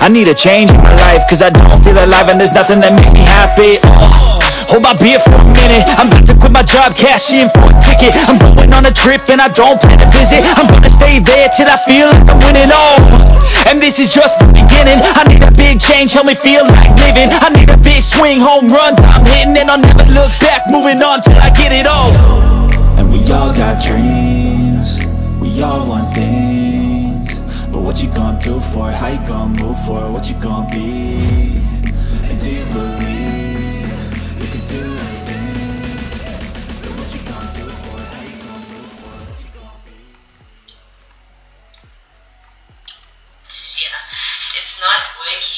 I need a change in my life, cause I don't feel alive, and there's nothing that makes me happy. Oh. Hold my beer for a minute. I'm about to quit my job, cash in for a ticket. I'm going on a trip and I don't plan to visit. I'm gonna stay there till I feel like I'm winning all. And this is just the beginning. I need a big change, help me feel like living. I need a big swing, home runs I'm hitting And I'll never look back, moving on till I get it all. And we all got dreams. We all want things what you gonna do for it? How you gonna move for it? What you gonna be? And do you believe you can do anything? What you do for it? How you move for? What you be? Yeah, it's not working.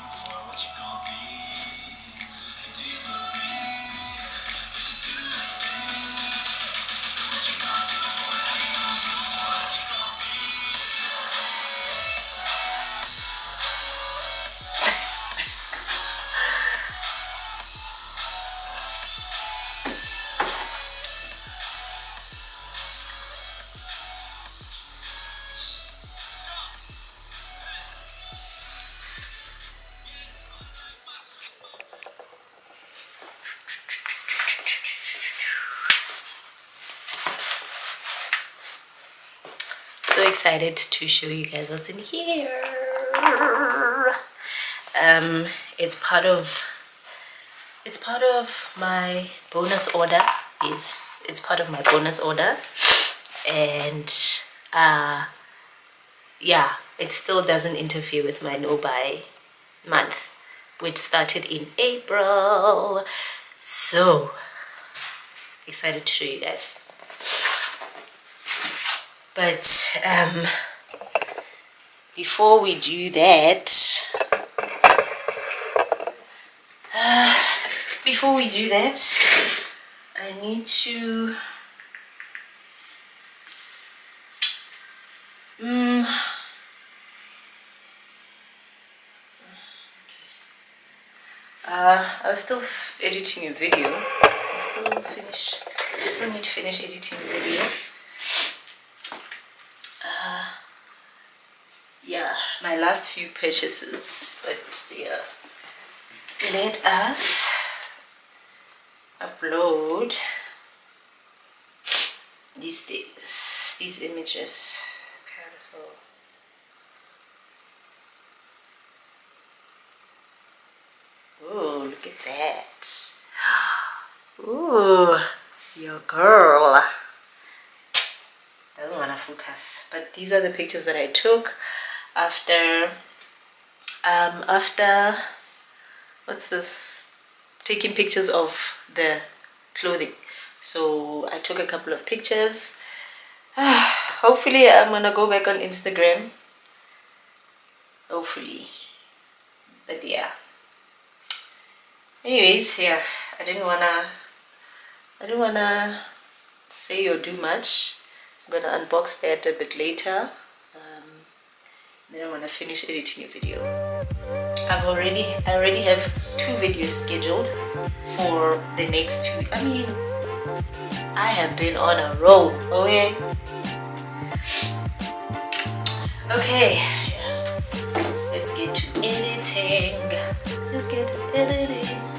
so excited to show you guys what's in here. Um it's part of it's part of my bonus order. Yes it's part of my bonus order. And uh yeah it still doesn't interfere with my no buy month which started in april. So excited to show you guys but um, before we do that, uh, before we do that, I need to. Mm, uh, I was still editing a video. I still finish. I still need to finish editing the video. Yeah my last few purchases but yeah. Let us upload these things these images. Okay so oh look at that. Ooh, your girl. Doesn't want to focus but these are the pictures that I took after um, after what's this? Taking pictures of the clothing. So I took a couple of pictures. Hopefully I'm gonna go back on Instagram. Hopefully. But yeah. Anyways yeah. I didn't wanna I didn't wanna say or do much. I'm gonna unbox that a bit later then I'm gonna finish editing a video I've already I already have two videos scheduled for the next two I mean I have been on a roll okay Okay, let's get to editing. Let's get to editing.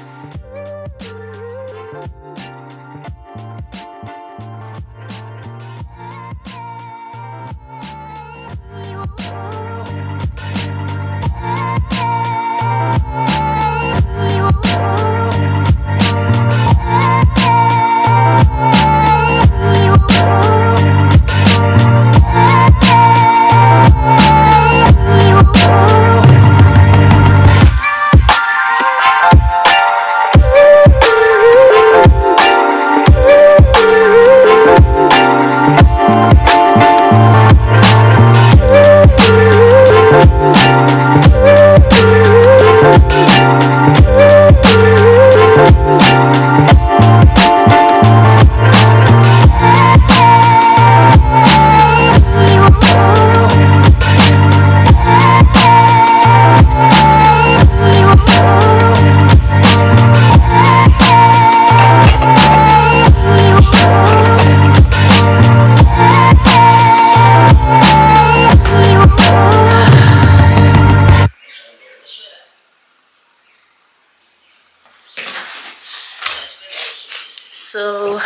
So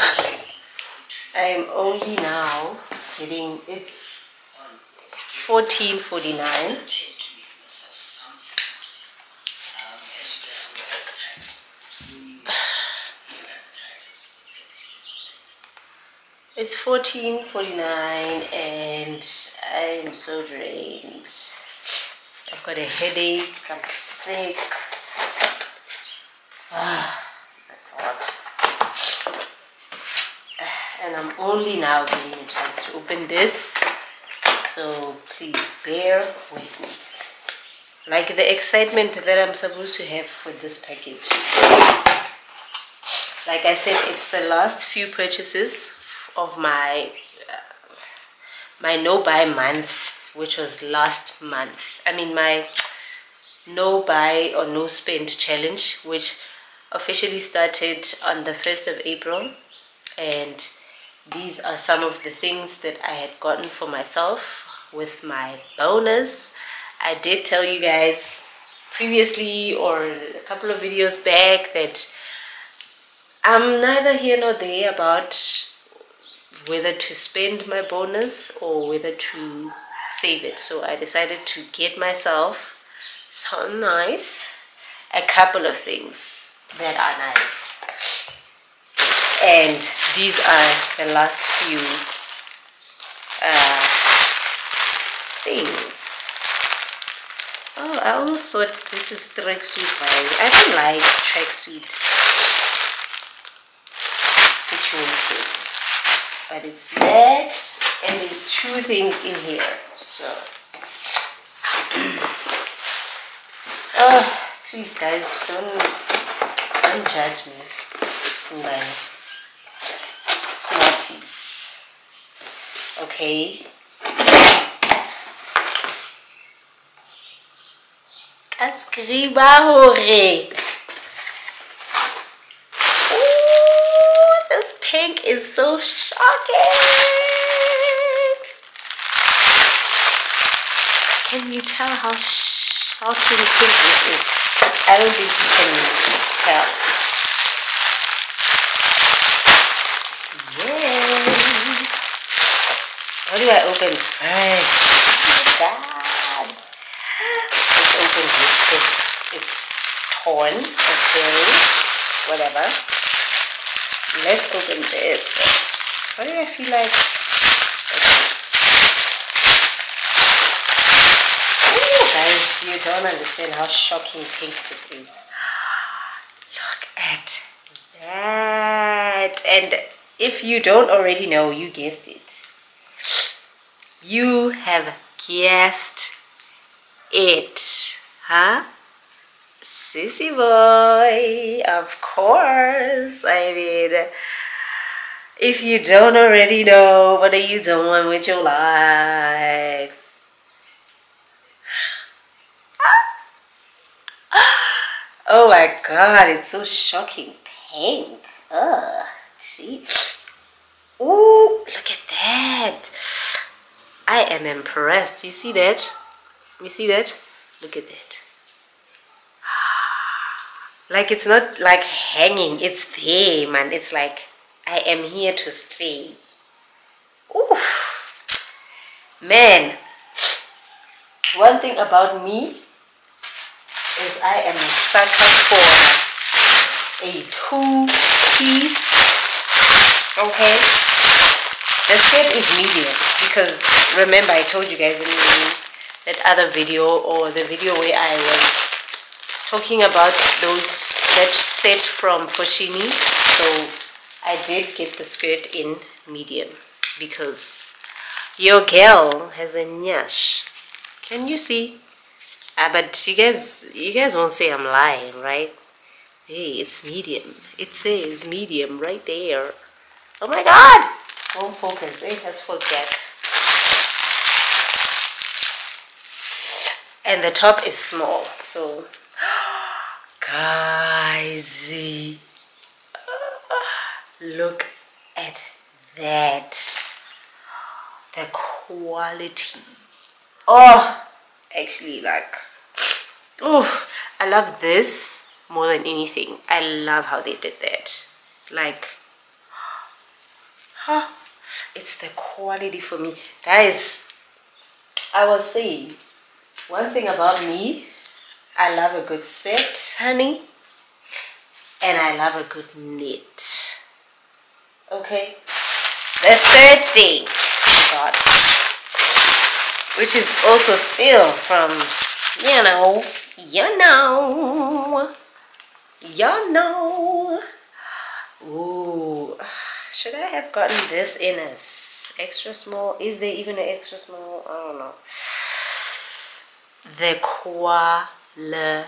I'm only now getting it's 1449 It's 14:49 and I'm so drained. I've got a headache. I'm sick. Ah, my God. And I'm only now getting a chance to open this. So please bear with me. Like the excitement that I'm supposed to have for this package. Like I said, it's the last few purchases of my uh, my no buy month which was last month i mean my no buy or no spend challenge which officially started on the 1st of april and these are some of the things that i had gotten for myself with my bonus. I did tell you guys previously or a couple of videos back that i'm neither here nor there about whether to spend my bonus or whether to save it. So I decided to get myself so nice a couple of things that are nice and these are the last few uh, things. Oh I almost thought this is tracksuit vibe I don't like tracksuit situation but it's that and there's two things in here so. Oh please guys don't don't judge me. My okay Escriba hore. This pink is so shocking. Can you tell how shocking pink this is? I don't think you can tell. What do I open? God. Let's open this because it's torn. Okay. Whatever let's open this first. Why do I feel like okay. guys, you don't understand how shocking pink this is. Look at that. And if you don't already know, you guessed it. You have guessed it. Huh? Sissy boy, of course. I mean, if you don't already know, what are you doing with your life? Oh my god, it's so shocking pink. Oh, gee. Ooh, look at that. I am impressed. You see that? You see that? Look at that. Like it's not like hanging, it's there, man. It's like I am here to stay. Oof. Man, one thing about me is I am a sucker for a two-piece, okay? The shape is medium because remember I told you guys in that other video or the video where I was talking about those that set from Foschini so I did get the skirt in medium because your girl has a nyash. Can you see? Uh, but you guys you guys won't say I'm lying right? Hey it's medium. It says medium right there. Oh my god! Won't focus. It has full back and the top is small so guys uh, look at that. The quality. Oh actually like oh i love this more than anything. I love how they did that. Like huh, it's the quality for me. Guys i was saying one thing about me I love a good set, honey. And I love a good knit. Okay. The third thing I got, which is also still from, you know, you know, you know. Ooh, should I have gotten this in a extra small? Is there even an extra small? I don't know. The Qua quality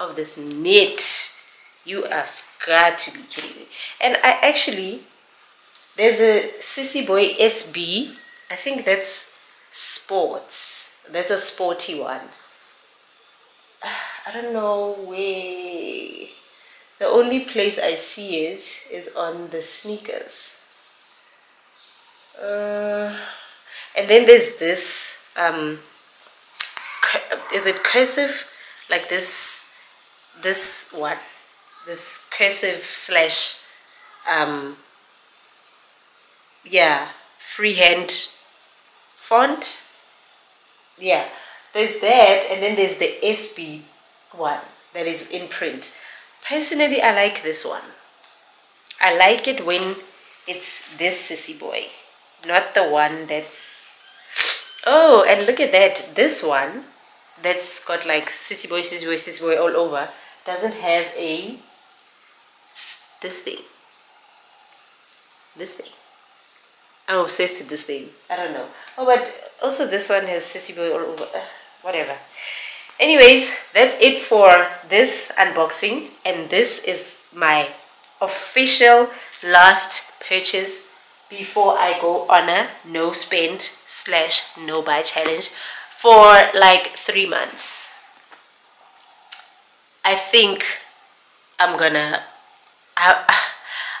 of this knit you have got to be kidding me. And i actually there's a sissy boy sb i think that's sports. That's a sporty one. I don't know where. The only place i see it is on the sneakers. Uh, and then there's this um is it cursive? Like this this what? This cursive slash um yeah freehand font? Yeah. There's that and then there's the SB one that is in print. Personally I like this one. I like it when it's this sissy boy not the one that's oh and look at that this one that's got like sissy boy, sissy boy, sissy boy all over doesn't have a this thing. This thing. I'm obsessed with this thing. I don't know. Oh, but also this one has sissy boy all over. Uh, whatever. Anyways, that's it for this unboxing. And this is my official last purchase before I go on a no spend slash no buy challenge for like three months. I think I'm gonna, I,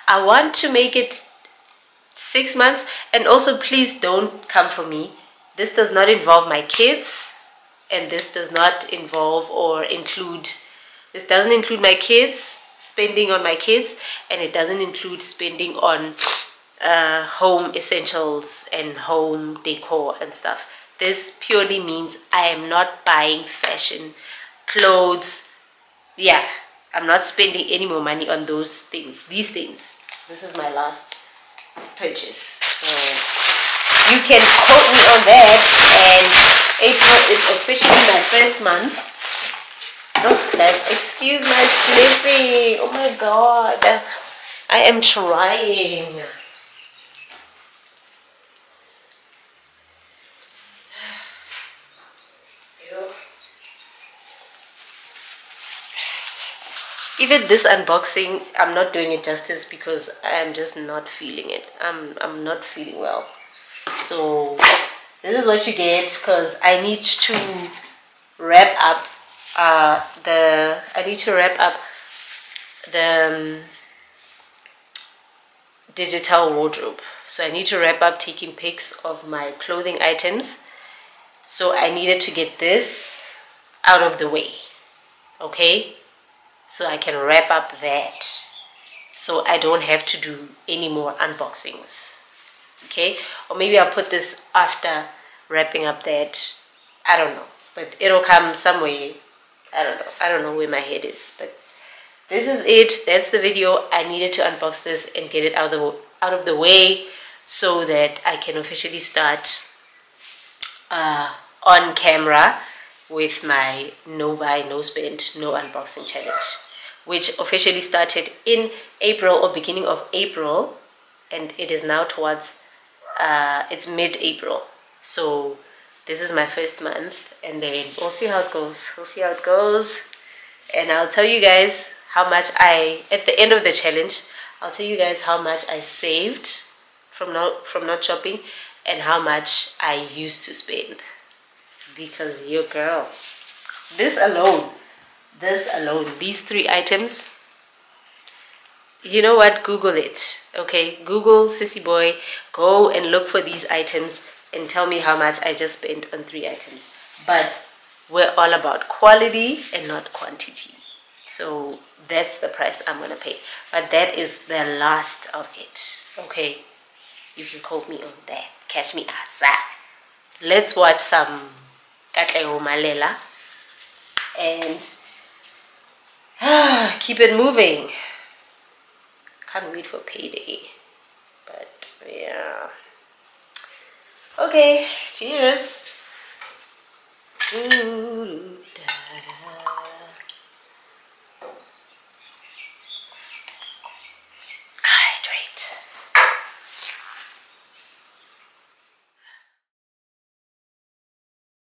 I want to make it six months and also please don't come for me. This does not involve my kids and this does not involve or include, this doesn't include my kids, spending on my kids and it doesn't include spending on uh, home essentials and home decor and stuff this purely means I am not buying fashion, clothes. Yeah, I'm not spending any more money on those things, these things. This is my last purchase. So you can quote me on that. And April is officially my first month. Oh, let's excuse my slipping. Oh my god. I am trying. Even this unboxing i'm not doing it justice because i'm just not feeling it i'm i'm not feeling well so this is what you get because i need to wrap up uh the i need to wrap up the um, digital wardrobe. So I need to wrap up taking pics of my clothing items. So I needed to get this out of the way. Okay? So I can wrap up that. So I don't have to do any more unboxings. Okay? Or maybe I'll put this after wrapping up that. I don't know. But it'll come some way. I don't know. I don't know where my head is. But this is it that's the video i needed to unbox this and get it out of the out of the way so that i can officially start uh, on camera with my no buy no spend no unboxing challenge which officially started in april or beginning of april and it is now towards uh, it's mid-april. So this is my first month and then we'll see how it goes. We'll see how it goes. And i'll tell you guys how much I at the end of the challenge I'll tell you guys how much I saved from not from not shopping and how much I used to spend because your girl. This alone. This alone. These three items. You know what? Google it okay? Google sissy boy go and look for these items and tell me how much i just spent on three items. But we're all about quality and not quantity. So that's the price I'm gonna pay. But that is the last of it okay? You can quote me on that. Catch me outside. Let's watch some and ah, keep it moving. Can't wait for payday but yeah. Okay cheers. Ooh, da, da.